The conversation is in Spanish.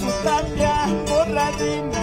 Mana marsutambia por